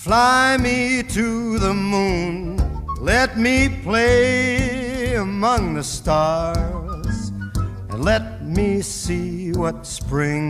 Fly me to the moon, let me play among the stars, and let me see what spring